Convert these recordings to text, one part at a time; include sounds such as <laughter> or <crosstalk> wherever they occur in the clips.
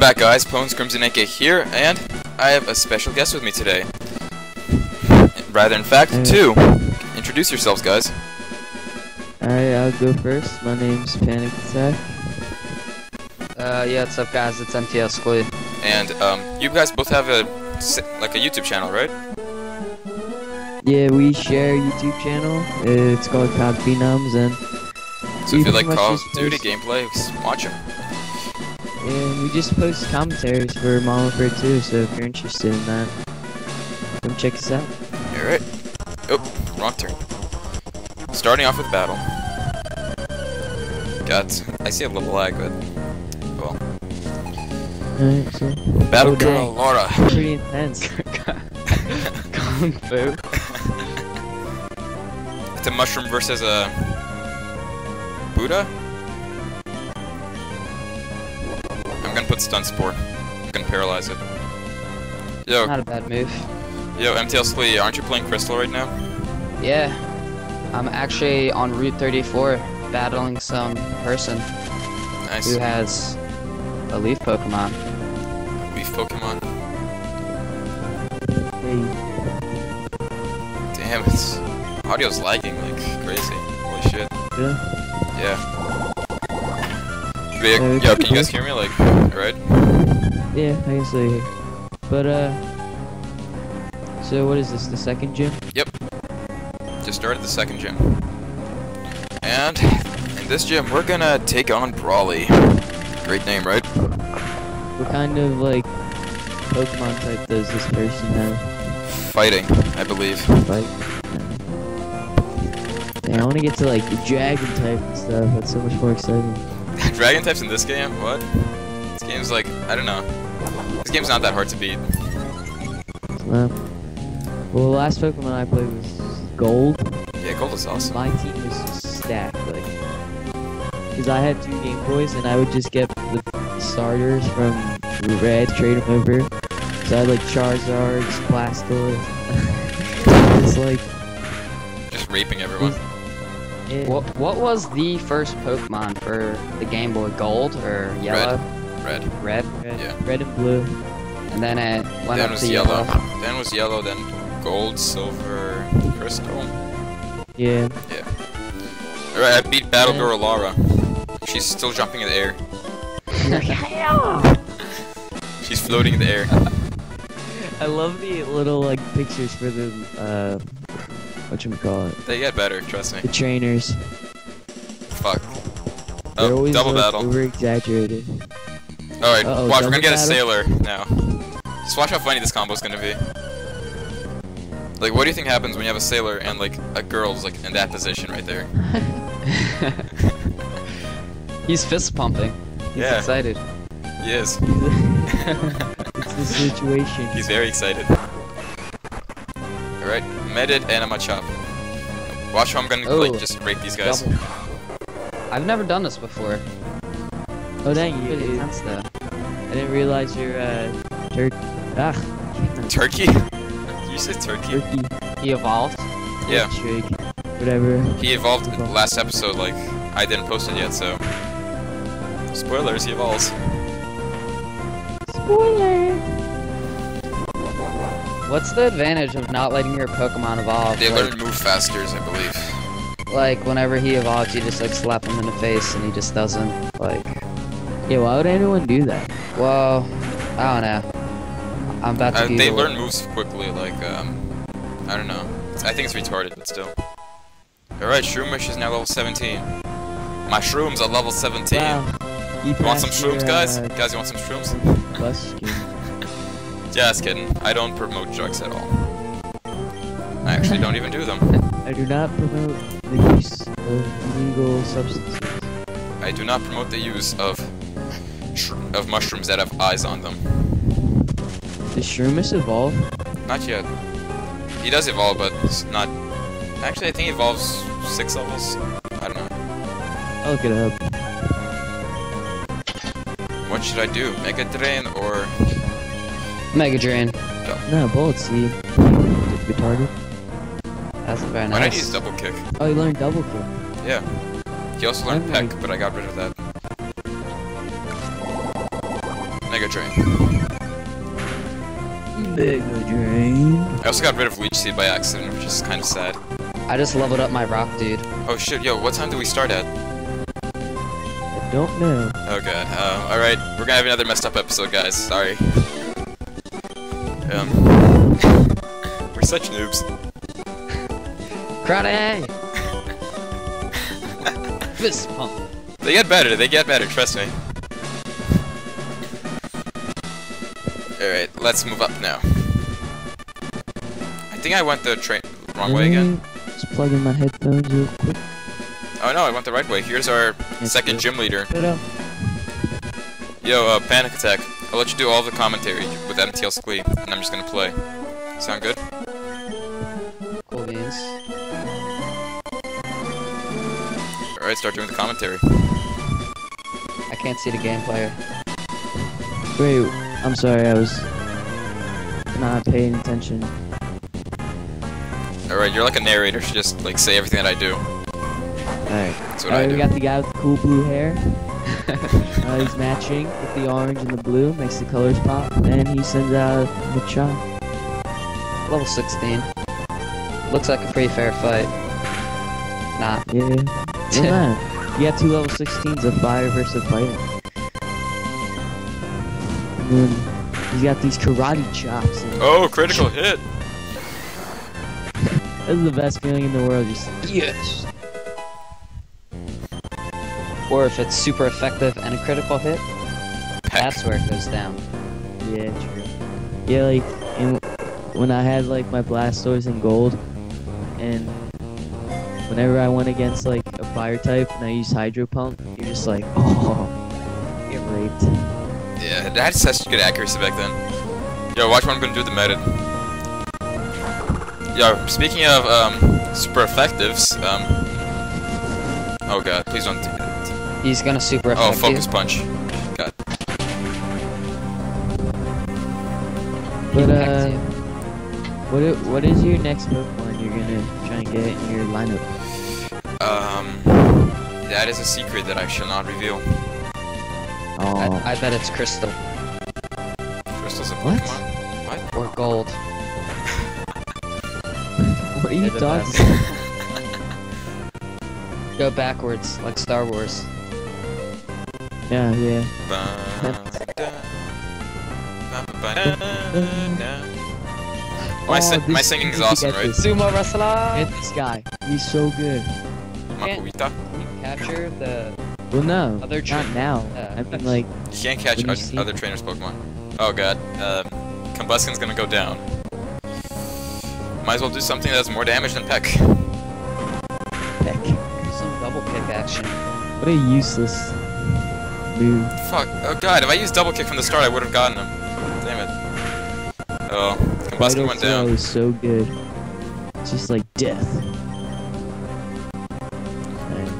back guys, Pwns Crimson AK here, and I have a special guest with me today. Rather in fact, Hey. two. Introduce yourselves guys. Alright, I'll go first. My name's Panic Attack. Uh, yeah, what's up, guys? It's MTS Squid. And um, you guys both have a, like a YouTube channel, right? Yeah, we share a YouTube channel. It's called COD Phenoms, and So if you like Call of Duty gameplay, watch them. And we just post commentaries for Modern Warfare 2. So if you're interested in that, come check us out. Alright. Oh, wrong turn. Starting off with battle. Got I see a little lag, but well. Alright, so Battle Oh, Girl. Laura. pretty intense. <laughs> Kung Fu. It's a mushroom versus a Buddha. Gonna stun spore. I'm paralyze it. Yo, Not a bad move. yo, MTL Slee, aren't you playing Crystal right now? Yeah. I'm actually on Route 34 battling some person Nice. who has a leaf Pokemon. Leaf Pokemon. hey, Damn, it's audio's lagging like crazy. Holy shit. yeah. Yeah. Wait, Uh, yo, can you guys hear me? Like, right? Yeah, I can still hear. But, uh. So, what is this? The second gym? Yep. Just started the second gym. And in this gym, we're gonna take on Brawly. Great name, right? What kind of, like, Pokemon type does this person have? Fighting, I believe. Like, yeah, I want to get to, like, the dragon type and stuff. That's so much more exciting. <laughs> Dragon types in this game? What? This game's like, I don't know. This game's not that hard to beat. Well, the last Pokemon I played was Gold. Yeah, gold is awesome. My team was just stacked, like, because I had two Game Boys and I would just get the starters from Red, trade them over. So I had like Charizard, Blastoise. <laughs> it's like, Just raping everyone. Yeah, What What was the first Pokemon for the Game Boy? Gold or yellow? Red. Red. red, yeah. red and blue. And then it went Then up was to yellow. yellow. Then was yellow, then gold, silver, crystal. Yeah, Yeah. Alright, I beat Battle Yeah. Girl Laura. She's still jumping in the air. <laughs> She's floating in the air. I love the little like pictures for the uh, what you call it, They get better, trust me. the trainers. Fuck. They're Oh, always double like, battle. over exaggerated. Alright, Uh-oh, watch, we're gonna double get a sailor now. Just watch how funny this combo's gonna be. Like, what do you think happens when you have a sailor and, like, a girl's, like, in that position right there? <laughs> He's fist pumping. He's Yeah. excited. He is. <laughs> it's the situation. He's very excited. Alright, Medit and I'm a chop. Watch how I'm gonna, like, Oh, just rape these guys. Double. I've never done this before. Oh dang, you, Pretty you- intense though. I didn't realize you're uh, tur- ah, Turkey? <laughs> you said turkey? turkey. He evolved. Yeah. Trig, whatever. He evolved last episode, like, I didn't post it yet, so... Spoilers, he evolves. Spoiler. What's the advantage of not letting your Pokemon evolve? They like, learn move faster, I believe. like whenever he evolves, you just like slap him in the face and he just doesn't. Like, Yeah, why would anyone do that? well, I don't know. I'm about to Uh, they learn moves quickly, like, um, I don't know. I think it's retarded, but still. Alright, Shroomish is now level 17. My shrooms are level 17. Wow. You want some passed your, shrooms, guys? uh, Guys, you want some shrooms? <laughs> Just kidding. I don't promote drugs at all. I actually don't even do them. I do not promote the use of illegal substances. I do not promote the use of of mushrooms that have eyes on them. Does Shroomus evolve? Not yet. He does evolve, but it's not. Actually, I think he evolves six levels. I don't know. I'll look it up. What should I do? Mega Drain or Mega Drain. No, Bullet Seed. Retarded. That's very Why did I use double kick? Oh, you learned double kick. Yeah. He also learned I'm peck, but I got rid of that. Mega Drain. Mega Drain. I also got rid of Leech Seed by accident, which is kind of sad. I just leveled up my rock dude. Oh shit, yo, what time do we start at? I don't know. Oh god. Um, alright, we're gonna have another messed up episode, guys. Sorry. Um, we're such noobs. Karate! <laughs> Fist pump. They get better, they get better, trust me. Alright, let's move up now. I think I went the train wrong way again. Mm, Just plug in my headphones real quick. Oh no, I went the right way. Here's our Yes, second sir. gym leader. Yo, uh, Panic Attack. I'll let you do all the commentary with MTL Squee, and I'm just gonna play. Sound good? Cool beans. Alright, start doing the commentary. I can't see the game player. Wait, I'm sorry, I was not paying attention. Alright, you're like a narrator, just like say everything that I do. Alright. That's what I Alright, we got the guy with the cool blue hair. Uh, he's matching with the orange and the blue, makes the colors pop, and he sends out the shot. Level 16. Looks like a pretty fair fight. Nah. Yeah. Well, man, you got two level 16s, of fire versus a fighter. And then he's got these karate chops. Oh, critical hit! This is the best feeling in the world. Just Yes! Or if it's super effective and a critical hit, Peck. that's where it goes down. yeah, true. Yeah, like in, when I had like my Blastoise in gold, and whenever I went against like a fire type and I used Hydro Pump, you're just like, <laughs> oh, get raped. Yeah, that had such good accuracy back then. Yo, watch what I'm gonna do with the meta. Yo, speaking of um, super effectives, um, oh god, please don't. Do He's gonna super oh, effective. focus punch. God. But uh, what i- what is your next Pokemon you're gonna try and get in your lineup? Um, that is a secret that I shall not reveal. Oh, I, I bet it's crystal Crystal's a What? Pokemon. What? or gold. <laughs> what are you They're talking? <laughs> Go backwards, like Star Wars. Yeah, yeah. Ba-da, ba-ba-da-da. My, Oh, si- my singing is awesome, right? this. Sumo wrestler! Get this guy. He's so good. Makuhita? Capture the Well, no, Other not now. uh, I mean, like, You can't catch When you oth- other trainers' Pokemon. Oh god. Um, Combusken's gonna go down. Might as well do something that does more damage than Peck. Peck. some double kick action. What a useless move. Fuck. Oh god, if I used double kick from the start, I would have gotten him. Damn it. Oh, Combusken went down. is so good. It's just like death.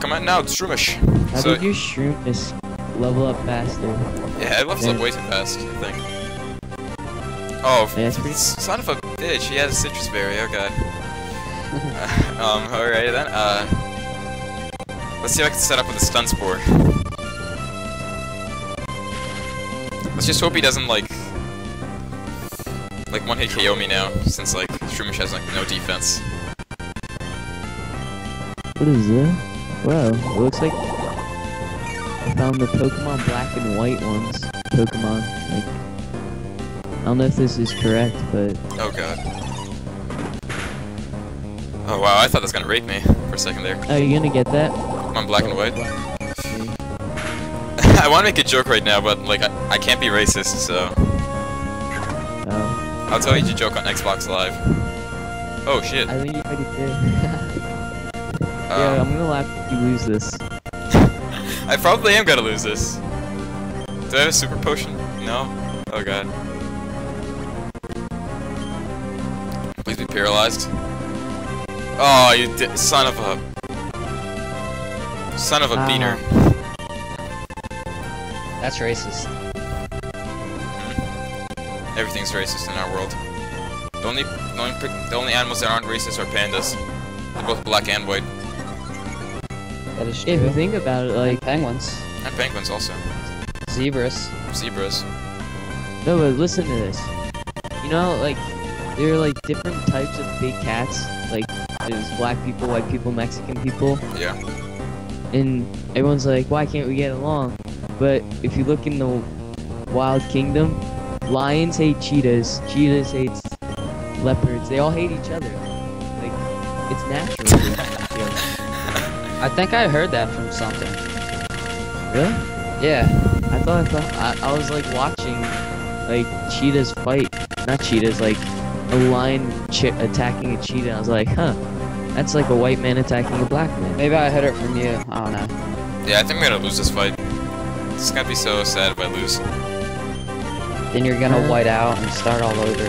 Come on now, it's Shroomish. How So, did your Shroomish level up faster? yeah, it levels up way too fast, I think. Oh, Yeah, it's pretty- son of a bitch, he has a Sitrus Berry, oh god. <laughs> <laughs> um, alright then, uh... Let's see if I can set up with a stun spore. Let's just hope he doesn't, like... Like, one-hit KO me now, since, like, Shroomish has, like, no defense. What is that? Wow, it looks like I found the Pokemon Black and White ones. Pokemon, like, I don't know if this is correct, but Oh god. Oh wow, I thought that was gonna rape me for a second there. oh, you're gonna get that? On, black and oh. white. <laughs> I want to make a joke right now, but like I, I can't be racist, so Oh, I'll tell you the joke on Xbox Live. Oh shit. I think you already did. <laughs> yeah, Um, I'm gonna laugh if you lose this. <laughs> I probably am gonna lose this. Do I have a super potion? No. Oh god. Please be paralyzed. Oh, you son of a son of a Ah. beaner. That's racist. Everything's racist in our world. The only, the only, the only animals that aren't racist are pandas. They're both black and white, That is true. If you think about it, and like, penguins, and penguins also. zebras. Zebras. No, but listen to this. You know, like there are like different types of big cats. Like there's black people, white people, Mexican people, Yeah. and everyone's like, why can't we get along? But if you look in the Wild Kingdom, lions hate cheetahs, cheetahs hate leopards. They all hate each other. Like it's natural. <laughs> I. I think I heard that from something. really? Yeah. I thought I thought I, I was like watching like cheetahs fight, not cheetahs, like a lion ch- attacking a cheetah. I was like, huh, that's like a white man attacking a black man. Maybe I heard it from you. I don't know. Yeah, I think we're gonna lose this fight. It's gonna be so sad if I lose. Then you're gonna white out and start all over.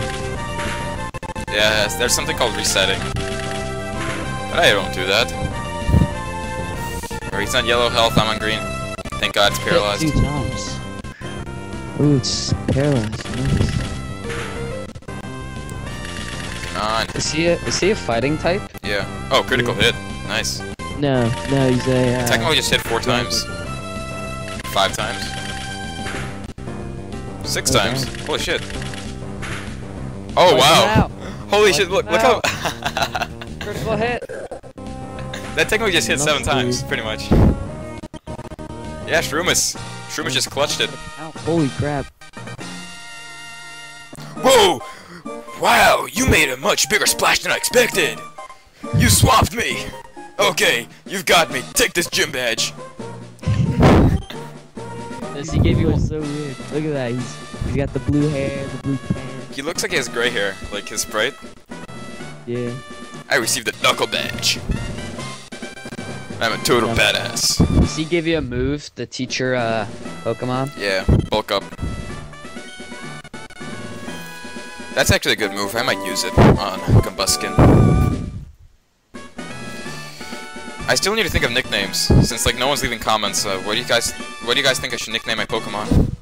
Yeah, there's something called resetting. But I don't do that. Or he's on yellow health, I'm on green. Thank God it's paralyzed. Two times. Ooh, it's paralyzed. Nice. Come on. Is he a, is he a fighting type? Yeah. Oh, critical hit. Nice. No, no, he's a. Uh, Technically just hit four times. Five times. Six Okay. times. Holy shit. Oh wow. Holy shit, look, look how <laughs> Critical hit. that technically just hit seven times, pretty much. Yeah, Shroomus. Shroomus just clutched it. Holy crap! Whoa! Wow, you made a much bigger splash than I expected! You swapped me! Okay, you've got me. Take this gym badge. This he gave you was so weird. Look at that. He's he's got the blue hair, the blue pants. He looks like he has gray hair, like his sprite. Yeah. I received the knuckle badge. I'm a total Yeah. badass. Does he give you a move the teacher uh, Pokemon? Yeah, bulk up. That's actually a good move. I might use it on Combusken. I still need to think of nicknames, since like no one's leaving comments. Uh, what do you guys, what do you guys think I should nickname my Pokemon?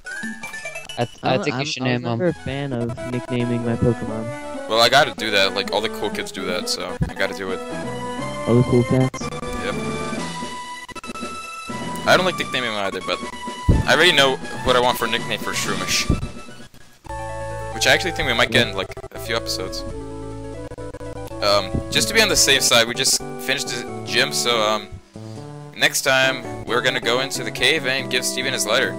I, th I I'm- think you I'm- should I was name him. never a fan of nicknaming my Pokemon. Well, I gotta do that. Like all the cool kids do that, so I gotta do it. All the cool cats. Yep. I don't like nicknaming him either, but I already know what I want for a nickname for Shroomish. Which I actually think we might get in like a few episodes. Um, just to be on the safe side, we just finished the gym, so um, next time we're gonna go into the cave and give Steven his letter.